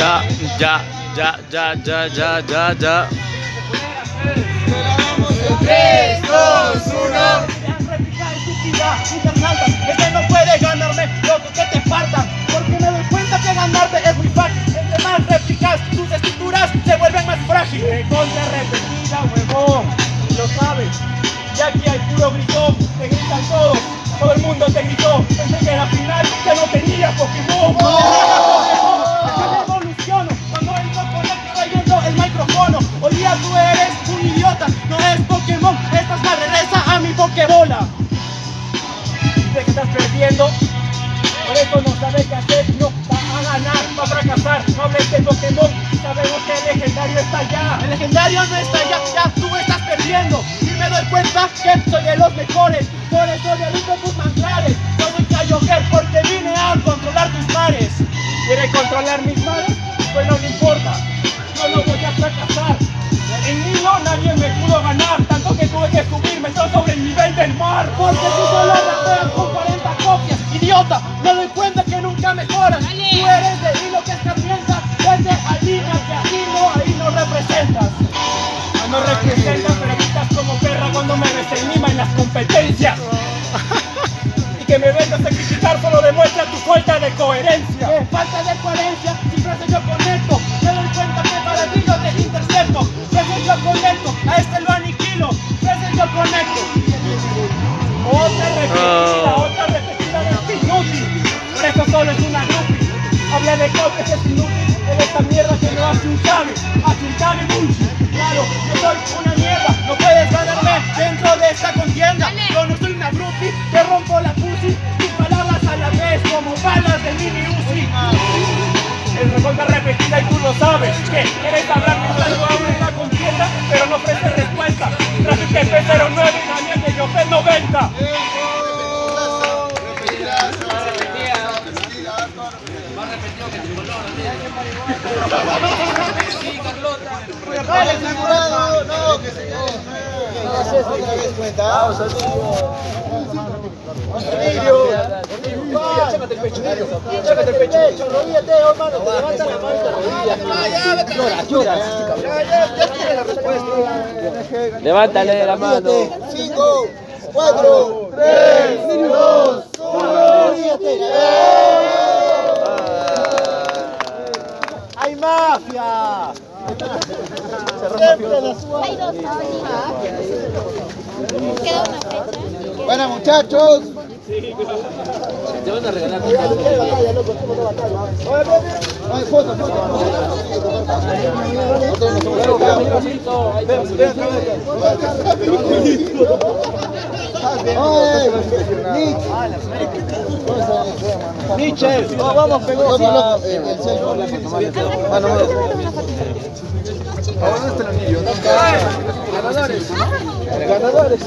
Ya, ya, ya, ya, ya, ya, ya, ya. 3, 2, 1. Este no puede ganarme, loco que te partan. Porque me doy cuenta que ganarte es muy fácil. Entre más réplicas, tus estructuras se vuelven más frágiles. Contra repetida, huevón, lo sabes. Y aquí hay puro gritón, te gritan todos. Todo el mundo te gritó, pensé que era final que no tenía Pokémon Pokémon Esta es la regresa a mi Pokébola. Dice que estás perdiendo. Por eso no sabes qué hacer No va a ganar, va a fracasar. No hables de Pokémon Sabemos que el legendario está allá. El legendario no está allá, ya tú estás perdiendo. Y me doy cuenta que soy de los mejores. Por eso derrito tus manglares mar. Porque tú solo rapeas con 40 copias, idiota, me doy cuenta que nunca mejoras. Tú eres de hilo que escarmienta, desde Alina que a Hilo ahí no representas. Ah, no representas, pero gritas como perra cuando me desanima en las competencias. Y que me vengas a criticar solo demuestra tu falta de coherencia. Copias es inútil. En esta mierda que no hace un sabe, hace un sabe mucho. Claro, yo soy una mierda, no puedes ganarme dentro de esta contienda. Yo no soy una groupie, te rompo la pussy. Tus palabras a la vez como balas de mini Uzi. Es recontra repetida y tú lo sabes. Que quieres hablar no, que. Rodíllate, hermano, te levanta la mano. Levántale la mano. 5, 4, 3, 2, 1. Rodíllate. ¡Hay mafia! Siempre la Hay dos Queda una fecha. Bueno, muchachos. Te van a regalar. Hay foto, foto. Vamos. Ganadores. Ganadores.